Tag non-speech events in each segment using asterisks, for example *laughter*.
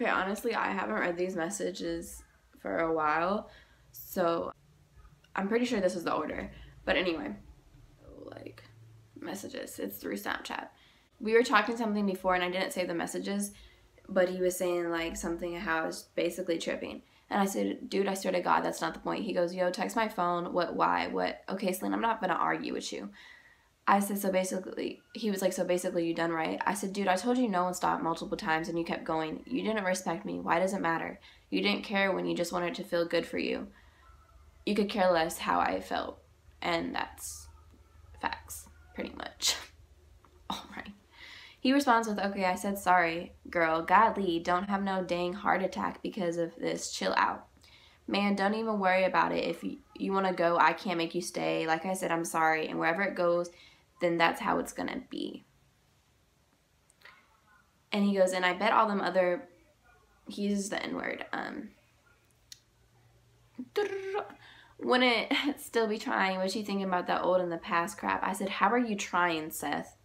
Okay, honestly, I haven't read these messages for a while, so I'm pretty sure this is the order. But anyway, like messages, it's through Snapchat. We were talking something before, and I didn't say the messages, but he was saying like something how I was basically tripping. And I said, dude, I swear to God, that's not the point. He goes, yo, text my phone. What, why, what? Okay, Celine, I'm not gonna argue with you. I said, so basically, he was like, so basically, you done right. I said, dude, I told you no one stopped multiple times and you kept going. You didn't respect me. Why does it matter? You didn't care when you just wanted to feel good for you. You could care less how I felt. And that's facts, pretty much. *laughs* All right. He responds with, okay, I said sorry, girl. Godly, don't have no dang heart attack because of this. Chill out. Man, don't even worry about it. If you, you want to go, I can't make you stay. Like I said, I'm sorry. And wherever it goes, then that's how it's going to be. And he goes, and I bet all them other, he uses the N word, um, wouldn't *laughs* still be trying. Was she thinking about that old in the past crap? I said, how are you trying, Seth?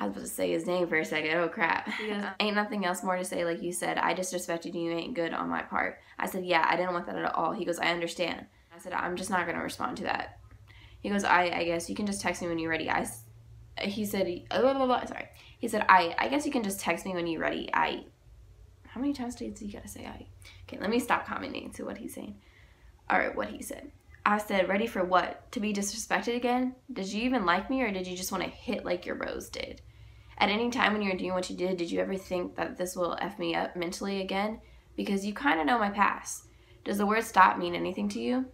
I was about to say his name for a second. Oh crap. Goes, *laughs* ain't nothing else more to say, like you said. I disrespected you. Ain't good on my part. I said, yeah, I didn't want that at all. He goes, I understand. I said, I'm just not going to respond to that. He goes, I, I guess you can just text me when you're ready. I, he said, blah, blah, blah, sorry. He said, I, I guess you can just text me when you're ready. I, how many times did you gotta say I? Okay, let me stop commenting to what he's saying. All right, what he said. I said, ready for what? To be disrespected again? Did you even like me or did you just want to hit like your rose did? At any time when you were doing what you did, did you ever think that this will F me up mentally again? Because you kind of know my past. Does the word stop mean anything to you?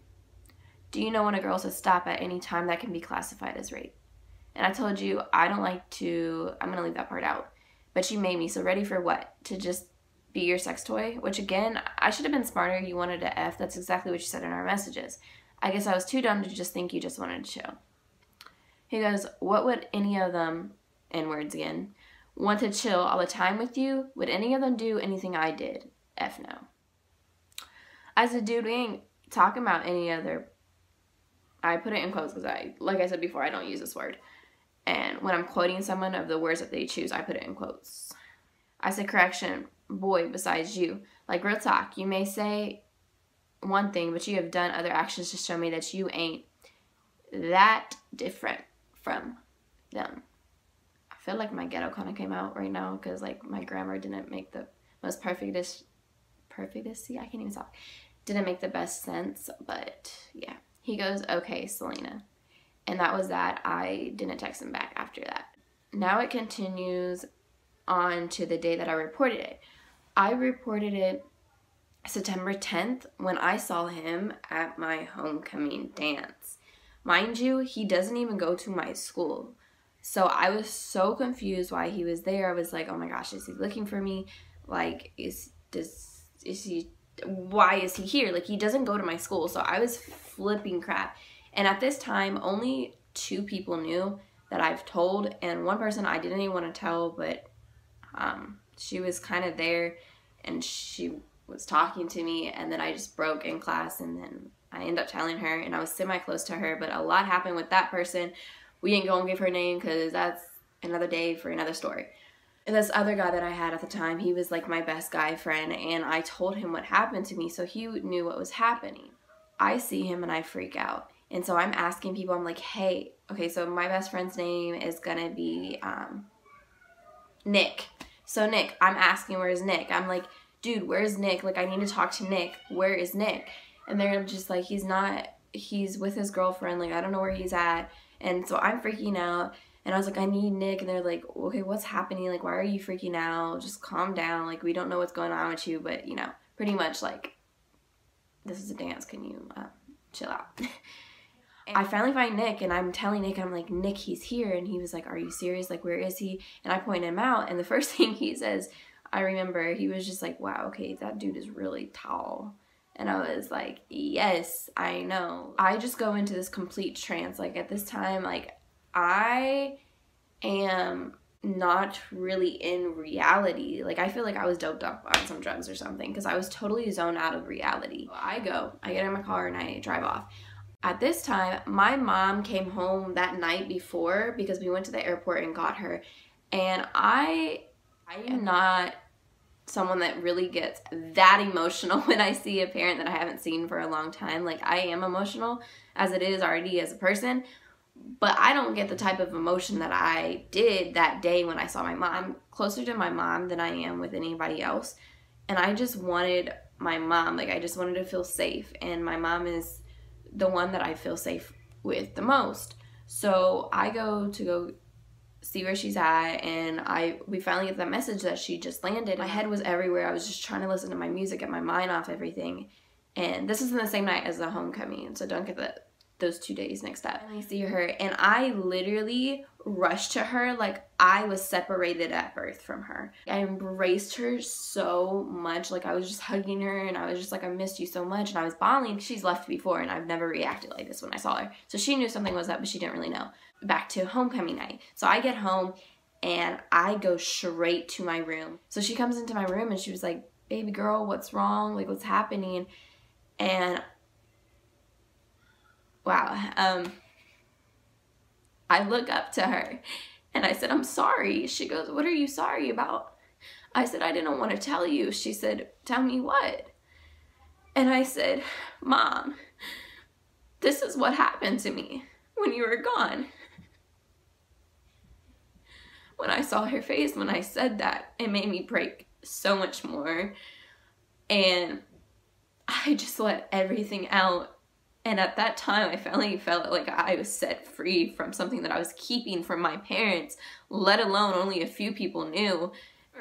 Do you know when a girl says stop at any time that can be classified as rape? And I told you I don't like to, I'm going to leave that part out. But you made me, so ready for what? To just be your sex toy? Which again, I should have been smarter. You wanted to F. That's exactly what you said in our messages. I guess I was too dumb to just think you just wanted to chill. He goes, What would any of them, N words again, want to chill all the time with you? Would any of them do anything I did? F no. I said, Dude, we ain't talking about any other I put it in quotes because I, like I said before, I don't use this word. And when I'm quoting someone of the words that they choose, I put it in quotes. I said, correction, boy, besides you. Like real talk, you may say one thing, but you have done other actions to show me that you ain't that different from them. I feel like my ghetto kind of came out right now because like my grammar didn't make the most perfectest, perfectest, see, I can't even talk. Didn't make the best sense, but yeah. He goes, okay, Selena. And that was that. I didn't text him back after that. Now it continues on to the day that I reported it. I reported it September 10th when I saw him at my homecoming dance. Mind you, he doesn't even go to my school. So I was so confused why he was there. I was like, oh my gosh, is he looking for me? Like, is does is he why is he here? Like he doesn't go to my school. So I was flipping crap. And at this time, only two people knew that I've told, and one person I didn't even want to tell, but um, she was kind of there and she was talking to me, and then I just broke in class, and then I ended up telling her, and I was semi close to her, but a lot happened with that person. We didn't go and give her name because that's another day for another story. And this other guy that I had at the time, he was like my best guy friend, and I told him what happened to me, so he knew what was happening. I see him and I freak out. And so I'm asking people, I'm like, hey, okay, so my best friend's name is gonna be um, Nick. So Nick, I'm asking where's Nick? I'm like, dude, where's Nick? Like I need to talk to Nick. Where is Nick? And they're just like, he's not, he's with his girlfriend. Like I don't know where he's at. And so I'm freaking out. And I was like, I need Nick. And they're like, okay, what's happening? Like, why are you freaking out? Just calm down. Like, we don't know what's going on with you. But, you know, pretty much like, this is a dance. Can you uh, chill out? *laughs* I finally find Nick and I'm telling Nick, I'm like, Nick, he's here. And he was like, Are you serious? Like, where is he? And I point him out. And the *laughs* first thing he says, I remember he was just like, Wow, okay, that dude is really tall. And I was like, Yes, I know. I just go into this complete trance. Like, at this time, like, I am not really in reality. Like I feel like I was doped up on some drugs or something because I was totally zoned out of reality. I go, I get in my car and I drive off. At this time, my mom came home that night before because we went to the airport and got her. And I I am not someone that really gets that emotional *laughs* when I see a parent that I haven't seen for a long time. Like I am emotional as it is already as a person, but I don't get the type of emotion that I did that day when I saw my mom. I'm closer to my mom than I am with anybody else. And I just wanted my mom, like I just wanted to feel safe. And my mom is the one that I feel safe with the most. So I go to go see where she's at and I we finally get that message that she just landed. My head was everywhere. I was just trying to listen to my music, get my mind off everything. And this is in the same night as the homecoming, so don't get that those two days next up. I see her and I literally rushed to her like I was separated at birth from her. I embraced her so much. Like I was just hugging her and I was just like, I missed you so much. And I was bawling. She's left before and I've never reacted like this when I saw her. So she knew something was up, but she didn't really know. Back to homecoming night. So I get home and I go straight to my room. So she comes into my room and she was like, baby girl, what's wrong? Like what's happening? And wow. Um, I look up to her and I said, I'm sorry. She goes, What are you sorry about? I said, I didn't want to tell you. She said, Tell me what? And I said, Mom, this is what happened to me when you were gone. When I saw her face when I said that, it made me break so much more. And I just let everything out and at that time, I finally felt like I was set free from something that I was keeping from my parents, let alone only a few people knew.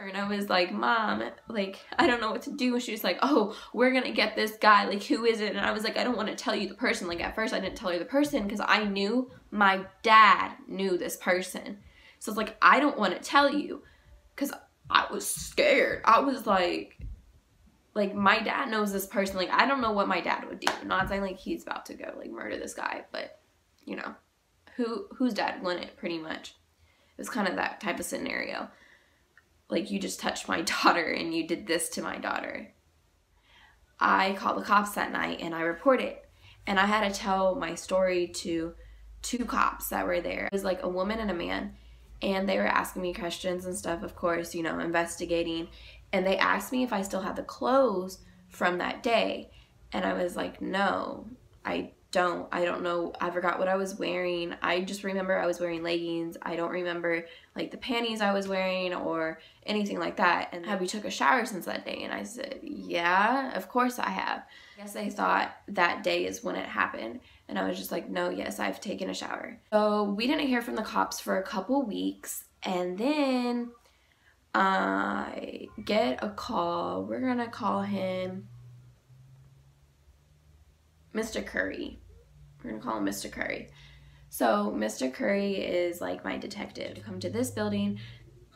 And I was like, Mom, like, I don't know what to do. And she was like, Oh, we're gonna get this guy. Like, who is it? And I was like, I don't want to tell you the person. Like, at first, I didn't tell her the person because I knew my dad knew this person. So it's like, I don't want to tell you because I was scared. I was like, like my dad knows this person. Like I don't know what my dad would do. not saying like he's about to go like murder this guy, but you know, who whose dad wouldn't pretty much. It was kind of that type of scenario. Like you just touched my *laughs* daughter and you did this to my daughter. I called the cops that night and I reported. And I had to tell my story to two cops that were there. It was like a woman and a man. And they were asking me questions and stuff, of course, you know, investigating and they asked me if I still had the clothes from that day. And I was like, no, I don't. I don't know. I forgot what I was wearing. I just remember I was wearing leggings. I don't remember like the panties I was wearing or anything like that. And have you took a shower since that day? And I said, yeah, of course I have. I guess they thought that day is when it happened. And I was just like, no, yes, I've taken a shower. So we didn't hear from the cops for a couple weeks. And then I get a call. We're going to call him Mr. Curry. We're going to call him Mr. Curry. So, Mr. Curry is like my detective. Come to this building.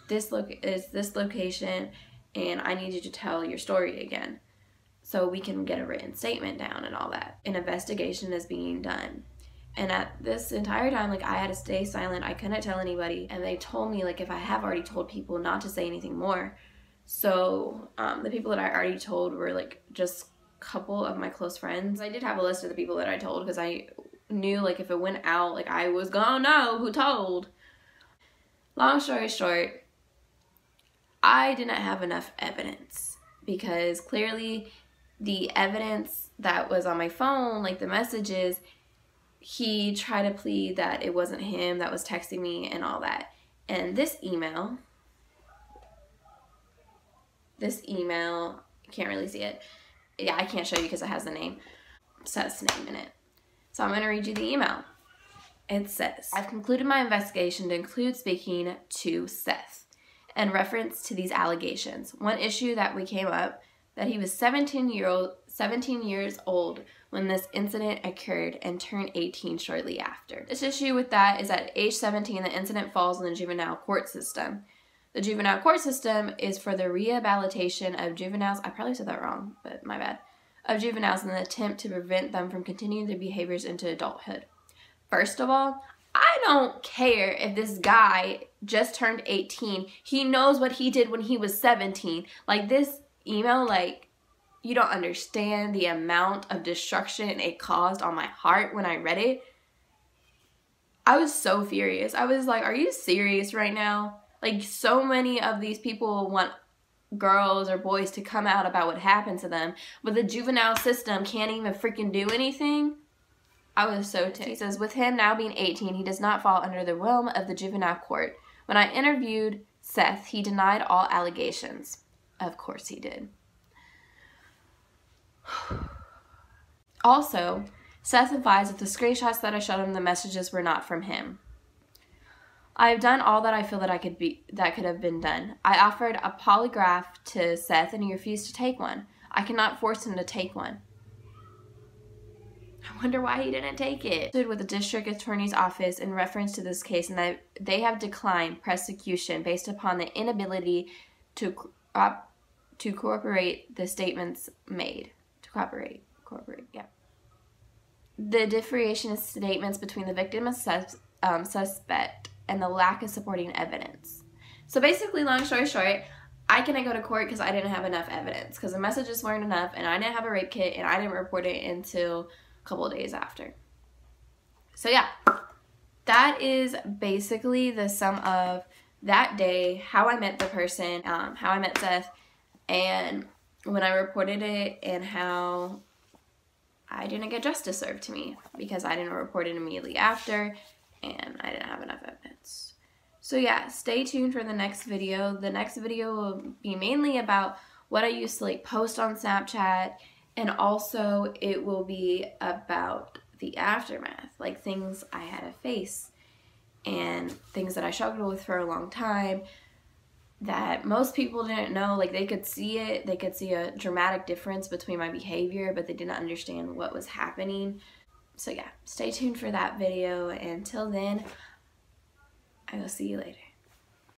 This look is this location and I need you to tell your story again so we can get a written statement down and all that. An investigation is being done. And at this entire time, like I had to stay silent. I couldn't tell anybody. And they told me like if I have already told people not to say anything more. So um, the people that I already told were like just a couple of my close friends. I did have a list of the people that I told because I knew like if it went out, like I was gonna know who told. Long story short, I didn't have enough evidence because clearly the evidence that was on my phone, like the messages, he tried to plead that it wasn't him that was texting me and all that. And this email, this email, can't really see it. Yeah, I can't show you because it has the name, says name in it. So I'm going to read you the email. It says, I've concluded my investigation to include speaking to Seth in reference to these allegations. One issue that we came up that he was 17 year old 17 years old when this incident occurred and turned 18 shortly after. This issue with that is at age 17 the incident falls in the juvenile court system. The juvenile court system is for the rehabilitation of juveniles. I probably said that wrong, but my bad. Of juveniles in an attempt to prevent them from continuing their behaviors into adulthood. First of all, I don't care if this guy just turned 18. He knows what he did when he was 17. Like this email, like, you don't understand the amount of destruction it caused on my heart when I read it. I was so furious. I was like, are you serious right now? Like, so many of these people want girls or boys to come out about what happened to them, but the juvenile system can't even freaking do anything. I was so ticked. He says, with him now being 18, he does not fall under the realm of the juvenile court. When I interviewed Seth, he denied all allegations. Of course he did. Also, Seth advised that the screenshots that I showed him the messages were not from him. I have done all that I feel that I could be that could have been done. I offered a polygraph to Seth and he refused to take one. I cannot force him to take one. I wonder why he didn't take it. With the district attorney's office in reference to this case and that they have declined prosecution based upon the inability to uh, to cooperate the statements made. Cooperate, cooperate, yeah. The differentiation of statements between the victim and sus um, suspect and the lack of supporting evidence. So basically, long story short, I couldn't go to court because I didn't have enough evidence because the messages weren't enough and I didn't have a rape kit and I didn't report it until a couple days after. So yeah, that is basically the sum of that day, how I met the person, um, how I met Seth, and when I reported it and how I didn't get justice served to me because I didn't report it immediately after and I didn't have enough evidence. So yeah, stay tuned for the next video. The next video will be mainly about what I used to like post on Snapchat and also it will be about the aftermath, like things I had to face and things that I struggled with for a long time that most people didn't know. Like they could see it, they could see a dramatic difference between my behavior, but they didn't understand what was happening so yeah, stay tuned for that video. Until then, I will see you later.